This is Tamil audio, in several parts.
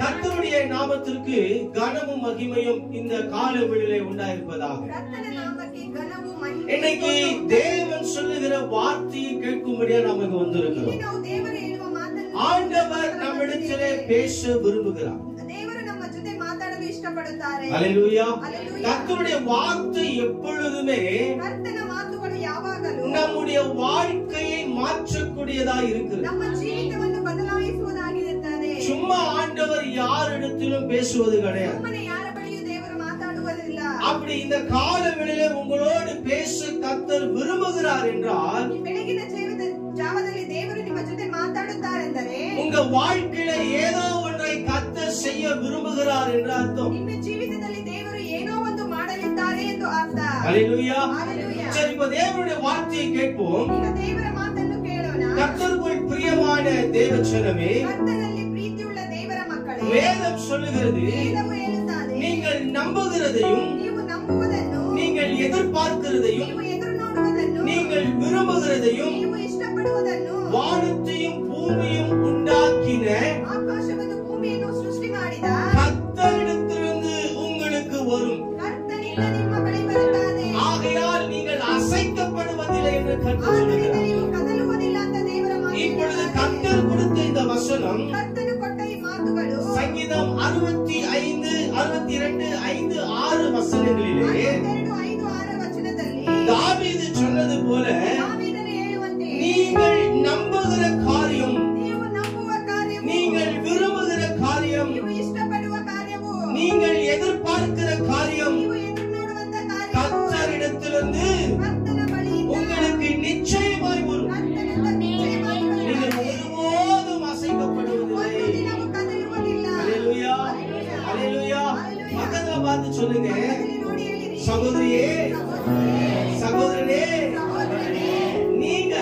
கத்தருடைய நாமத்திற்கு கனமும் மகிமையும் இந்த கால விழிலே உண்டாயிருப்பதாக இன்னைக்கு தேவன் சொல்லுகிற வார்த்தையை கேட்கும்படியா நமக்கு வந்திருக்கிறோம். ஆண்டவர் நம்மிடத்திலே பேச விரும்புகிறார். கத்தருடைய வார்த்தை எப்பொழுதுமே நம்முடைய வாழ்க்கையை மாற்றக்கூடியதா இருக்கு சும்மா ஆண்டவர் பேசுவது கிடையாது. அப்படி இந்த கால வேளையில உங்களோடு பேச கத்தர் விரும்புகிறார் என்றால் உங்க வாழ்க்கையில ஏதோ ஒன்றை கத்தர் செய்ய விரும்புகிறார் என்று அர்த்தம். சரி இப்ப தேவனுடைய வார்த்தையை கேட்போம். கத்தருக்குள் பிரியமான தேவச்சனமே வேதம் சொல்லுகிறது. நீங்கள் நம்புகிறதையும் நீங்கள் எதிர்பார்க்கிறதையும் நீங்கள் விரும்புகிறதையும் வானத்தையும் பூமியும் உண்டாக்கின கத்தரிடத்திலிருந்து உங்களுக்கு வரும். ஆகையால் நீங்கள் அசைக்கப்படுவதில்லை என்று கற்றுக் இப்பொழுது கத்தர் கொடுத்த இந்த வசனம் சங்கீதம் அறுபத்தி ஐந்து அறுபத்தி இரண்டு ஐந்து ஆறு வசனங்களிலே தாவீது சொன்னது போல நீங்கள் நம்புகிற காரியம் நீங்கள் விரும்புகிற காரியம் நீங்கள் எதிர்பார்க்கிற காரியம் கத்தரிடத்திலிருந்து உங்களுக்கு நிச்சயம் பார்த்து சொல்லுங்க. சகோதரியே சகோதரனே நீங்க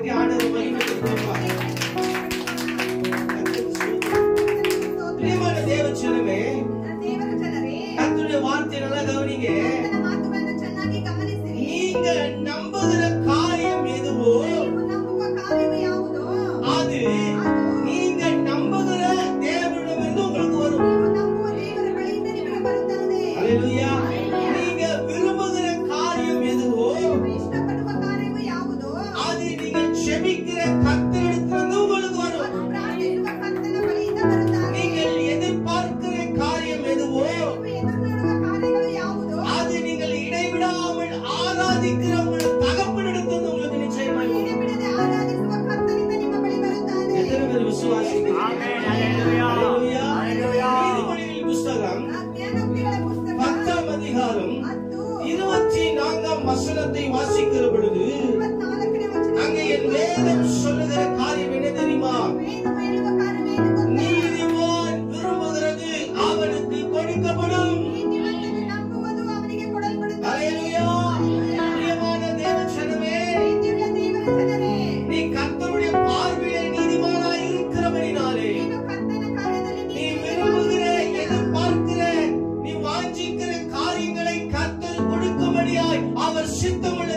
பயன்படுத்தி ஆண்டவர் மகிமைப்படுத்துவார் தேவ ஜனமே கத்துடைய வார்த்தை நல்லா கவனிங்க நீங்க நம்புகிற காரியம் எதுவோ அது நீங்க நம்புகிற தேவனிடமிருந்து உங்களுக்கு வரும் Hallelujah. விசுவாசிக்கிறேன் புஸ்தகம் பத்தாம் அதிகாரம். సిద్ధములు